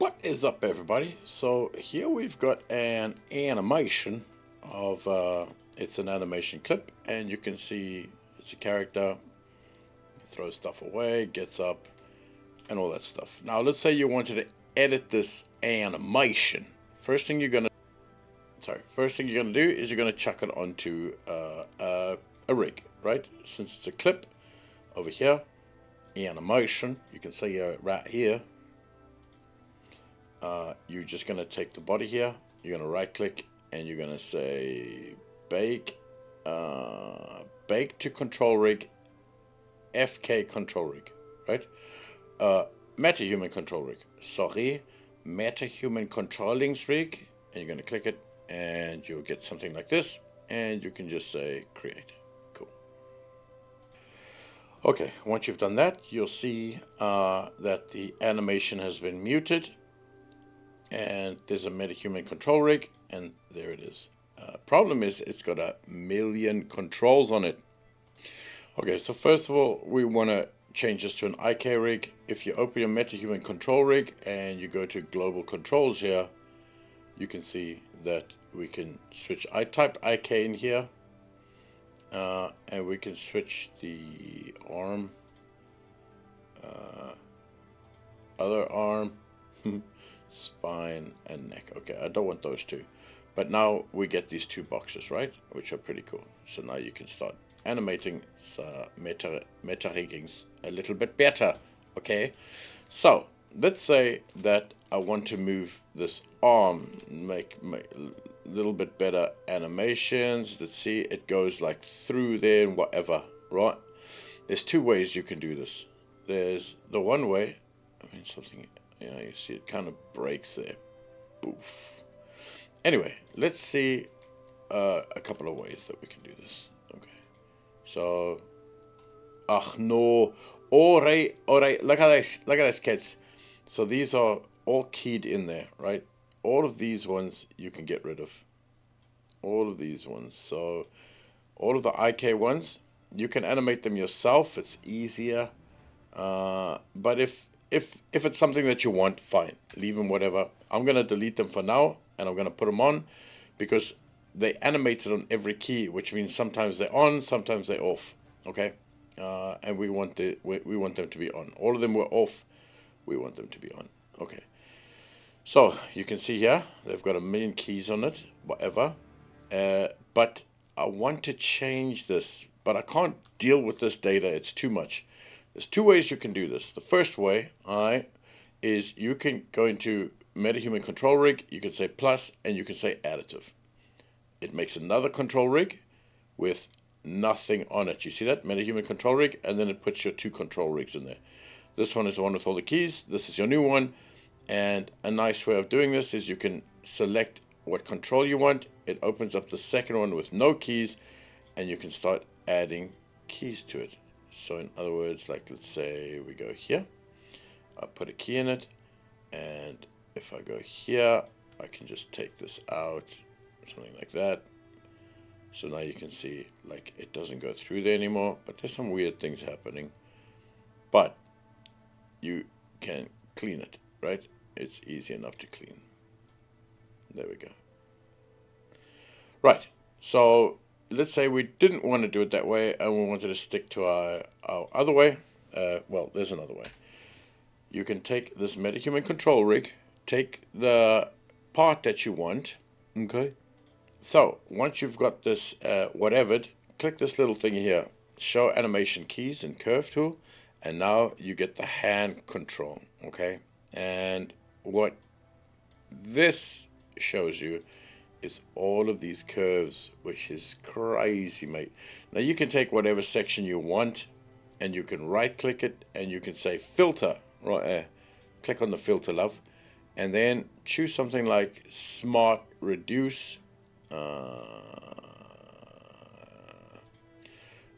What is up everybody? So here we've got an animation of, uh, it's an animation clip and you can see it's a character, throws stuff away, gets up and all that stuff. Now let's say you wanted to edit this animation. First thing you're gonna, sorry, first thing you're gonna do is you're gonna chuck it onto uh, uh, a rig, right? Since it's a clip over here, animation, you can see right here, uh, you're just going to take the body here, you're going to right click, and you're going to say bake, uh, bake to control rig, FK control rig, right? Uh, MetaHuman control rig, sorry, meta human controllings rig, and you're going to click it, and you'll get something like this, and you can just say create. Cool. Okay, once you've done that, you'll see uh, that the animation has been muted and there's a MetaHuman control rig, and there it is. Uh, problem is, it's got a million controls on it. Okay, so first of all, we want to change this to an IK rig. If you open your MetaHuman control rig and you go to global controls here, you can see that we can switch. I typed IK in here, uh, and we can switch the arm, uh, other arm. spine, and neck. Okay, I don't want those two. But now we get these two boxes, right? Which are pretty cool. So now you can start animating uh, meta, meta riggings a little bit better. Okay, so let's say that I want to move this arm, make, make a little bit better animations. Let's see, it goes like through there and whatever, right? There's two ways you can do this. There's the one way, I mean something yeah, you see it kind of breaks there. Boof. Anyway, let's see uh, a couple of ways that we can do this. Okay. So, ach no. Alright, alright, look at this, look at this kids. So these are all keyed in there, right? All of these ones you can get rid of. All of these ones. So all of the IK ones, you can animate them yourself. It's easier. Uh, but if if if it's something that you want, fine, leave them whatever. I'm gonna delete them for now, and I'm gonna put them on because they animated on every key, which means sometimes they're on, sometimes they're off. Okay, uh, and we want the we, we want them to be on. All of them were off. We want them to be on. Okay. So you can see here they've got a million keys on it, whatever. Uh, but I want to change this, but I can't deal with this data. It's too much. There's two ways you can do this. The first way, I, is you can go into MetaHuman control rig, you can say plus, and you can say additive. It makes another control rig with nothing on it. You see that? MetaHuman control rig, and then it puts your two control rigs in there. This one is the one with all the keys. This is your new one. And a nice way of doing this is you can select what control you want. It opens up the second one with no keys, and you can start adding keys to it. So in other words, like let's say we go here, I put a key in it, and if I go here, I can just take this out, something like that. So now you can see like it doesn't go through there anymore, but there's some weird things happening. But you can clean it, right? It's easy enough to clean. There we go. Right, so let's say we didn't want to do it that way and we wanted to stick to our, our other way. Uh, well, there's another way. You can take this MetaHuman control rig, take the part that you want, okay? So, once you've got this uh, whatever, click this little thing here, show animation keys and curve tool, and now you get the hand control, okay? And what this shows you is all of these curves, which is crazy, mate. Now you can take whatever section you want, and you can right click it, and you can say filter, right there. Click on the filter, love, and then choose something like smart reduce. Uh,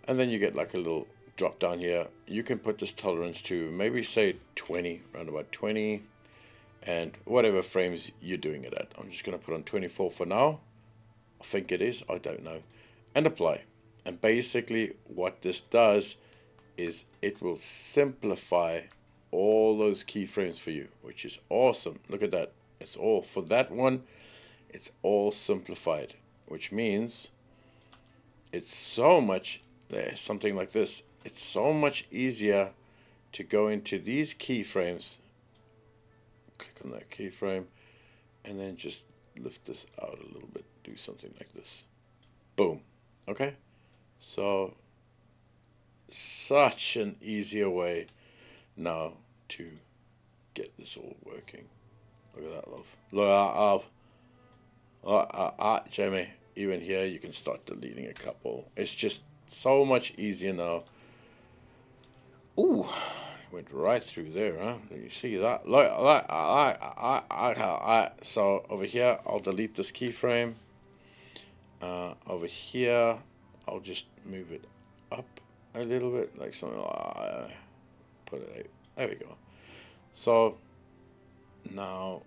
and then you get like a little drop down here. You can put this tolerance to maybe say 20, around about 20 and whatever frames you're doing it at. I'm just going to put on 24 for now. I think it is, I don't know. And apply. And basically what this does is it will simplify all those keyframes for you, which is awesome. Look at that. It's all for that one. It's all simplified, which means it's so much there, something like this. It's so much easier to go into these keyframes. Click on that keyframe and then just lift this out a little bit. Do something like this. Boom. Okay? So, such an easier way now to get this all working. Look at that, love. Look at that, love. Uh, Jamie, even here you can start deleting a couple. It's just so much easier now. Ooh, went right through there, huh? You see that? Look, I, I, I, I, I, so over here, I'll delete this keyframe. Uh, over here, I'll just move it up a little bit, like something like uh, put it out. There we go. So now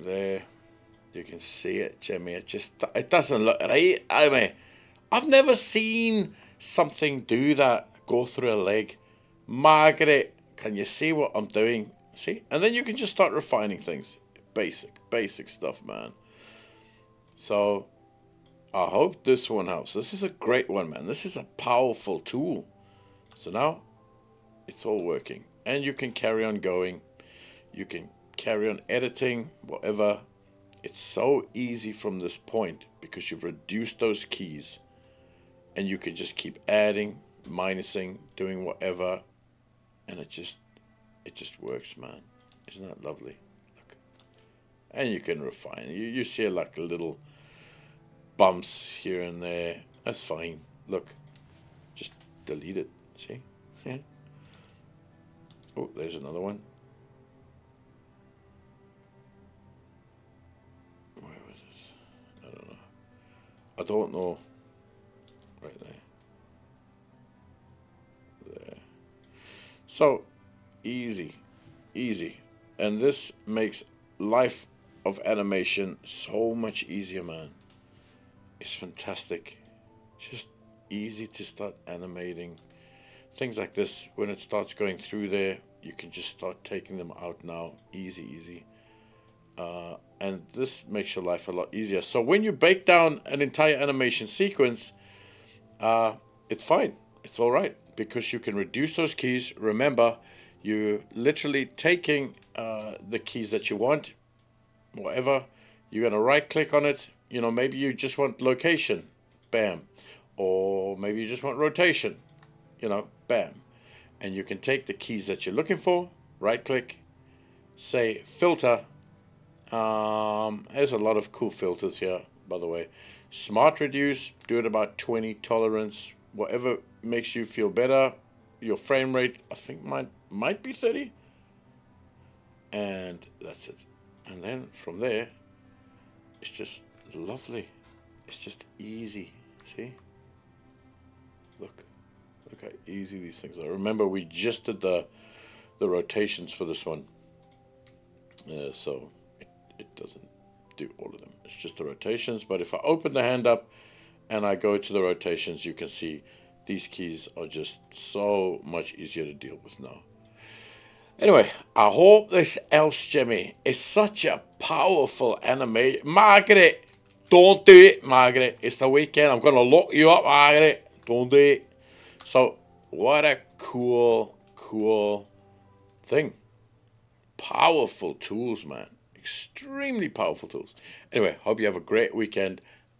there you can see it, Jimmy. It just it doesn't look right. I mean, I've never seen something do that. Go through a leg, Margaret. Can you see what I'm doing? See, and then you can just start refining things. Basic, basic stuff, man. So I hope this one helps. This is a great one, man. This is a powerful tool. So now it's all working, and you can carry on going. You can carry on editing, whatever it's so easy from this point because you've reduced those keys and you can just keep adding, minusing, doing whatever and it just it just works, man. Isn't that lovely? Look. And you can refine. You you see like little bumps here and there. That's fine. Look. Just delete it. See? Yeah. Oh, there's another one. Where was it I don't know. I don't know right there. So, easy. Easy. And this makes life of animation so much easier, man. It's fantastic. Just easy to start animating. Things like this, when it starts going through there, you can just start taking them out now. Easy, easy. Uh, and this makes your life a lot easier. So when you break down an entire animation sequence, uh, it's fine. It's all right because you can reduce those keys. Remember, you're literally taking uh, the keys that you want, whatever. You're going to right click on it. You know, maybe you just want location, bam. Or maybe you just want rotation, you know, bam. And you can take the keys that you're looking for, right click, say filter, um, there's a lot of cool filters here, by the way. Smart reduce, do it about 20 tolerance, whatever makes you feel better. Your frame rate, I think might might be 30. And that's it. And then from there, it's just lovely. It's just easy. See? Look. Look how easy these things are. Remember, we just did the the rotations for this one. Uh, so it doesn't do all of them. It's just the rotations. But if I open the hand up and I go to the rotations, you can see these keys are just so much easier to deal with now. Anyway, I hope this helps, Jimmy. It's such a powerful animation. Margaret, don't do it, Margaret. It's the weekend. I'm going to lock you up, Margaret. Don't do it. So, what a cool, cool thing. Powerful tools, man extremely powerful tools. Anyway, hope you have a great weekend,